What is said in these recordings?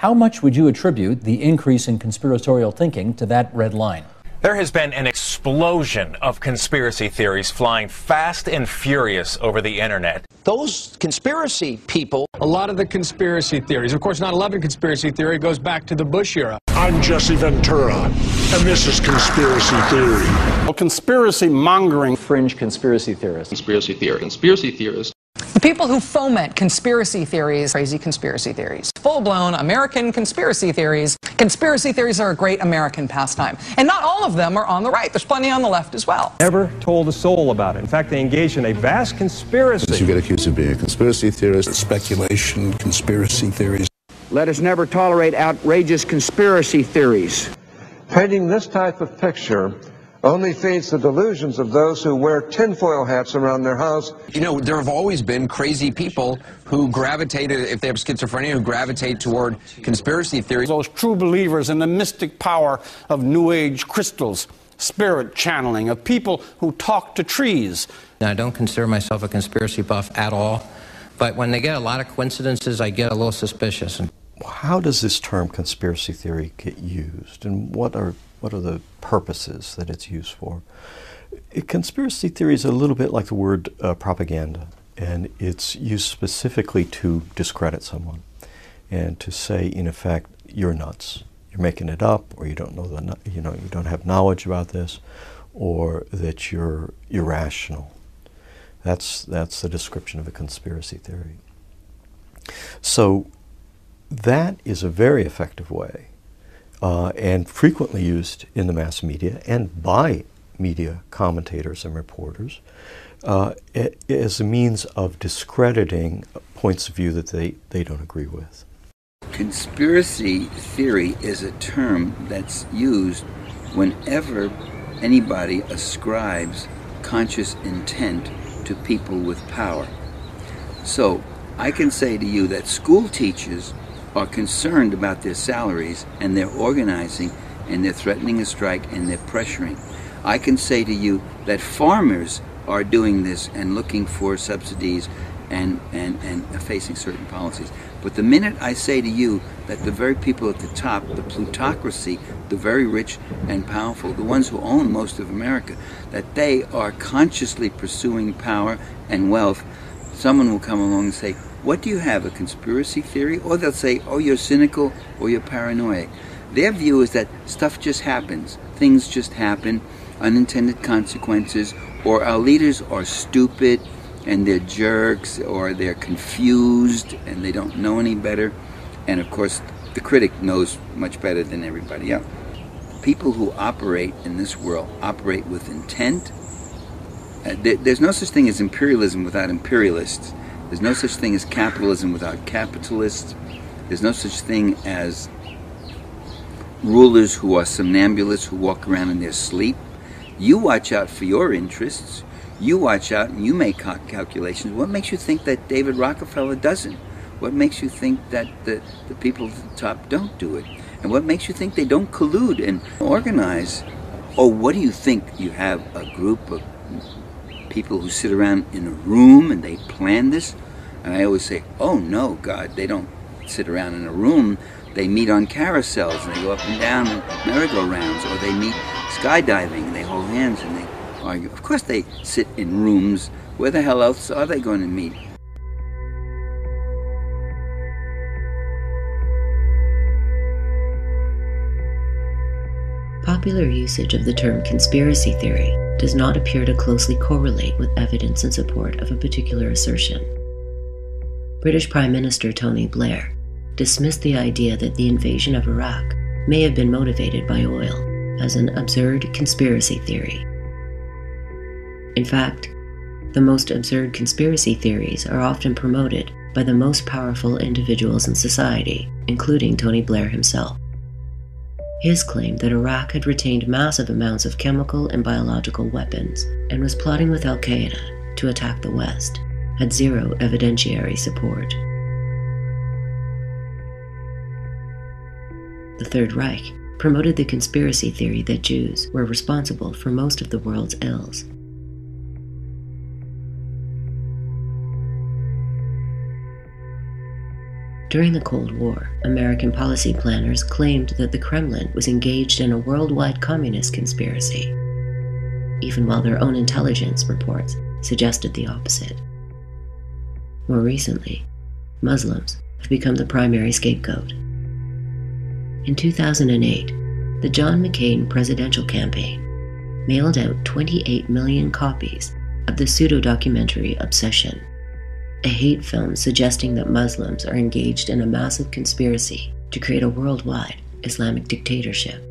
How much would you attribute the increase in conspiratorial thinking to that red line? There has been an explosion of conspiracy theories flying fast and furious over the internet. Those conspiracy people. A lot of the conspiracy theories. Of course, 9 11 conspiracy theory goes back to the Bush era. I'm Jesse Ventura, and this is Conspiracy Theory. Well, conspiracy mongering. Fringe conspiracy theorists. Conspiracy theory. Conspiracy theorists. The people who foment conspiracy theories, crazy conspiracy theories, full blown American conspiracy theories. Conspiracy theories are a great American pastime. And not all of them are on the right, there's plenty on the left as well. Never told a soul about it. In fact, they engaged in a vast conspiracy. You get accused of being a conspiracy theorist. Speculation, conspiracy theories. Let us never tolerate outrageous conspiracy theories. Painting this type of picture only feeds the delusions of those who wear tinfoil hats around their house. You know, there have always been crazy people who gravitated, if they have schizophrenia, who gravitate toward conspiracy theories. Those true believers in the mystic power of New Age crystals, spirit channeling, of people who talk to trees. Now, I don't consider myself a conspiracy buff at all, but when they get a lot of coincidences, I get a little suspicious. How does this term conspiracy theory get used, and what are what are the purposes that it's used for? Conspiracy theory is a little bit like the word uh, propaganda, and it's used specifically to discredit someone and to say, in effect, you're nuts. You're making it up, or you don't know the, you know, you don't have knowledge about this, or that you're irrational. That's that's the description of a conspiracy theory. So that is a very effective way uh, and frequently used in the mass media and by media commentators and reporters uh, as a means of discrediting points of view that they, they don't agree with. Conspiracy theory is a term that's used whenever anybody ascribes conscious intent to people with power. So I can say to you that school teachers are concerned about their salaries and they're organizing and they're threatening a strike and they're pressuring. I can say to you that farmers are doing this and looking for subsidies and, and, and facing certain policies. But the minute I say to you that the very people at the top, the plutocracy, the very rich and powerful, the ones who own most of America, that they are consciously pursuing power and wealth, someone will come along and say, what do you have, a conspiracy theory? Or they'll say, oh, you're cynical or you're paranoid. Their view is that stuff just happens, things just happen, unintended consequences, or our leaders are stupid and they're jerks, or they're confused and they don't know any better. And of course, the critic knows much better than everybody else. People who operate in this world operate with intent. Uh, there's no such thing as imperialism without imperialists. There's no such thing as capitalism without capitalists. There's no such thing as rulers who are somnambulists who walk around in their sleep. You watch out for your interests. You watch out and you make calculations. What makes you think that David Rockefeller doesn't? What makes you think that the, the people at the top don't do it? And what makes you think they don't collude and organize? Or what do you think you have a group of people who sit around in a room and they plan this. And I always say, oh no, God, they don't sit around in a room. They meet on carousels and they go up and down merry-go-rounds, or they meet skydiving and they hold hands and they argue. Of course, they sit in rooms. Where the hell else are they going to meet? Popular usage of the term conspiracy theory does not appear to closely correlate with evidence in support of a particular assertion. British Prime Minister Tony Blair dismissed the idea that the invasion of Iraq may have been motivated by oil as an absurd conspiracy theory. In fact, the most absurd conspiracy theories are often promoted by the most powerful individuals in society, including Tony Blair himself. His claim that Iraq had retained massive amounts of chemical and biological weapons and was plotting with Al Qaeda to attack the West had zero evidentiary support. The Third Reich promoted the conspiracy theory that Jews were responsible for most of the world's ills. During the Cold War, American policy planners claimed that the Kremlin was engaged in a worldwide communist conspiracy, even while their own intelligence reports suggested the opposite. More recently, Muslims have become the primary scapegoat. In 2008, the John McCain presidential campaign mailed out 28 million copies of the pseudo documentary Obsession, a hate film suggesting that Muslims are engaged in a massive conspiracy to create a worldwide Islamic dictatorship.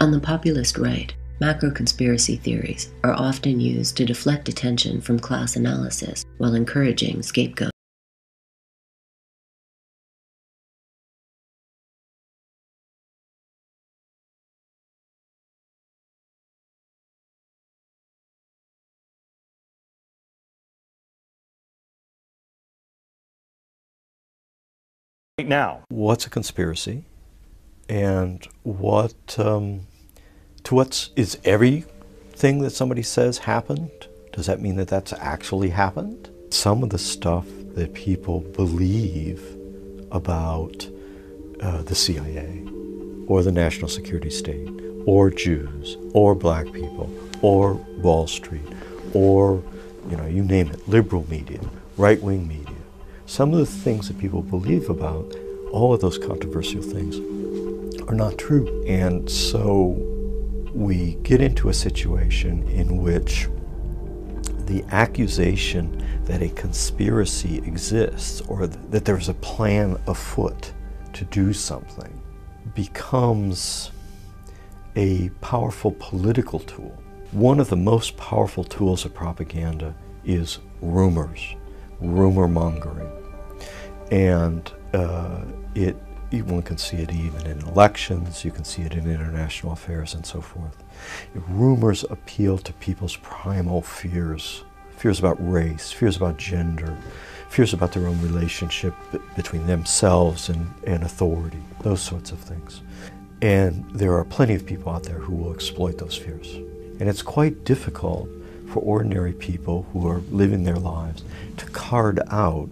On the populist right, macro conspiracy theories are often used to deflect attention from class analysis while encouraging scapegoat. Now. What's a conspiracy? And what, um, to what is everything that somebody says happened? Does that mean that that's actually happened? Some of the stuff that people believe about uh, the CIA or the national security state or Jews or black people or Wall Street or, you know, you name it, liberal media, right-wing media, some of the things that people believe about, all of those controversial things, are not true. And so we get into a situation in which the accusation that a conspiracy exists or that there's a plan afoot to do something becomes a powerful political tool. One of the most powerful tools of propaganda is rumors, rumor mongering. And uh, it, one can see it even in elections, you can see it in international affairs and so forth. Rumors appeal to people's primal fears, fears about race, fears about gender, fears about their own relationship between themselves and, and authority, those sorts of things. And there are plenty of people out there who will exploit those fears. And it's quite difficult for ordinary people who are living their lives to card out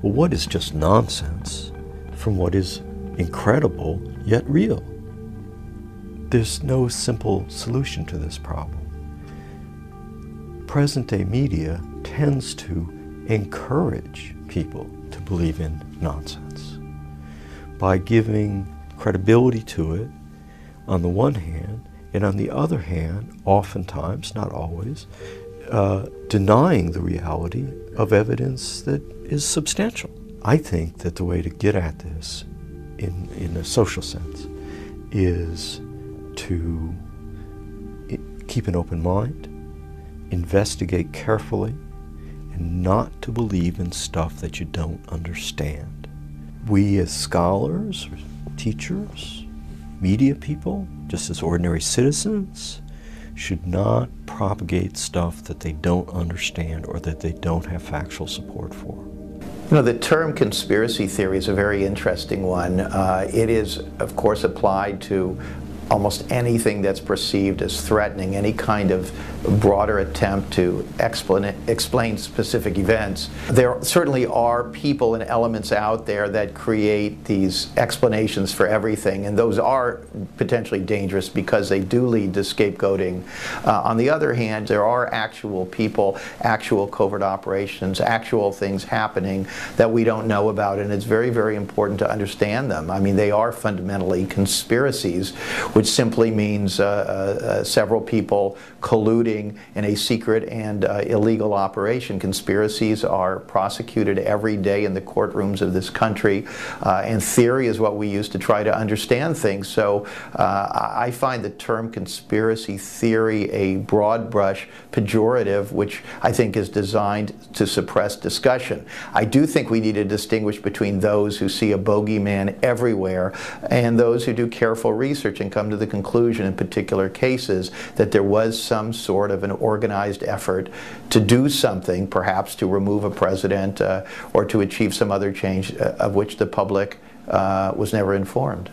well, what is just nonsense from what is incredible yet real? There's no simple solution to this problem. Present day media tends to encourage people to believe in nonsense by giving credibility to it on the one hand, and on the other hand, oftentimes, not always, uh, denying the reality of evidence that is substantial. I think that the way to get at this in, in a social sense is to keep an open mind, investigate carefully, and not to believe in stuff that you don't understand. We as scholars, teachers, media people, just as ordinary citizens, should not propagate stuff that they don't understand or that they don't have factual support for. You know, the term conspiracy theory is a very interesting one. Uh, it is, of course, applied to almost anything that's perceived as threatening, any kind of broader attempt to explain, explain specific events. There certainly are people and elements out there that create these explanations for everything, and those are potentially dangerous because they do lead to scapegoating. Uh, on the other hand, there are actual people, actual covert operations, actual things happening that we don't know about, and it's very, very important to understand them. I mean, they are fundamentally conspiracies, which simply means uh, uh, uh, several people colluding in a secret and illegal operation. Conspiracies are prosecuted every day in the courtrooms of this country, and theory is what we use to try to understand things. So I find the term conspiracy theory a broad brush pejorative, which I think is designed to suppress discussion. I do think we need to distinguish between those who see a bogeyman everywhere and those who do careful research and come to the conclusion in particular cases that there was some sort of an organized effort to do something, perhaps to remove a president uh, or to achieve some other change uh, of which the public uh, was never informed.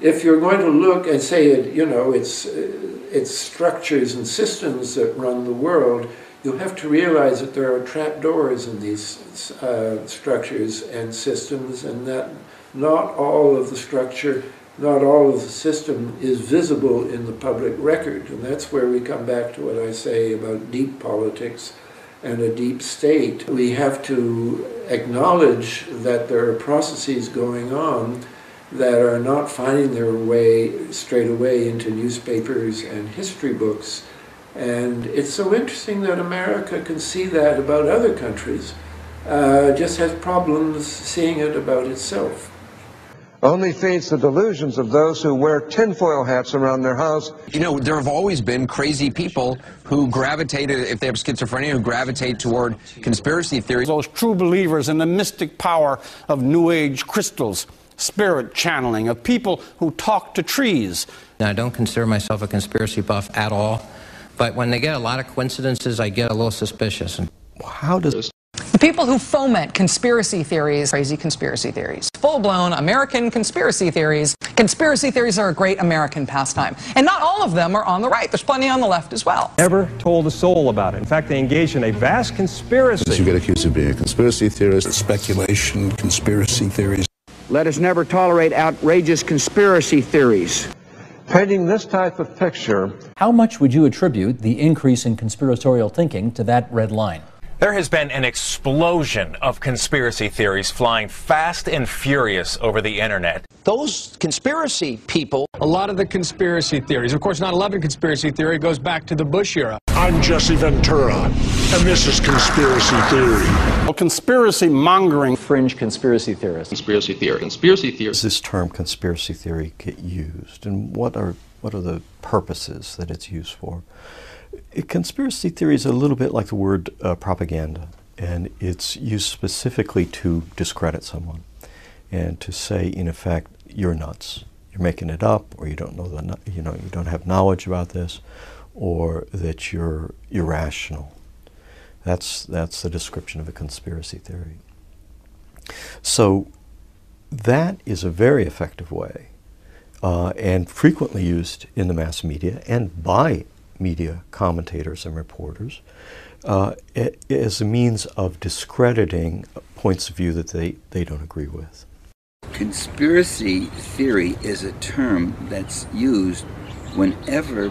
If you're going to look and say, you know, it's, it's structures and systems that run the world, you have to realize that there are trapdoors in these uh, structures and systems, and that not all of the structure, not all of the system is visible in the public record. And that's where we come back to what I say about deep politics and a deep state. We have to acknowledge that there are processes going on that are not finding their way straight away into newspapers and history books. And it's so interesting that America can see that about other countries, uh, just has problems seeing it about itself. Only feeds the delusions of those who wear tinfoil hats around their house. You know, there have always been crazy people who gravitated, if they have schizophrenia, who gravitate toward conspiracy theories. Those true believers in the mystic power of New Age crystals spirit channeling, of people who talk to trees. Now, I don't consider myself a conspiracy buff at all, but when they get a lot of coincidences, I get a little suspicious. How does the people who foment conspiracy theories, crazy conspiracy theories, full blown American conspiracy theories, conspiracy theories are a great American pastime. And not all of them are on the right, there's plenty on the left as well. Never told a soul about it. In fact, they engaged in a vast conspiracy. You get accused of being a conspiracy theorist. Speculation, conspiracy theories. Let us never tolerate outrageous conspiracy theories. Painting this type of picture. How much would you attribute the increase in conspiratorial thinking to that red line? There has been an explosion of conspiracy theories flying fast and furious over the internet. Those conspiracy people. A lot of the conspiracy theories. Of course, 9 11 conspiracy theory goes back to the Bush era. I'm Jesse Ventura, and this is Conspiracy Theory. Well, conspiracy mongering. Fringe conspiracy theorists. Conspiracy theory. Conspiracy theory. Does this term conspiracy theory get used, and what are what are the purposes that it's used for? Conspiracy theory is a little bit like the word uh, propaganda, and it's used specifically to discredit someone and to say, in effect, you're nuts. You're making it up, or you don't know the you know you don't have knowledge about this, or that you're irrational. That's, that's the description of a conspiracy theory. So that is a very effective way uh, and frequently used in the mass media and by media commentators and reporters uh, as a means of discrediting points of view that they, they don't agree with. Conspiracy theory is a term that's used whenever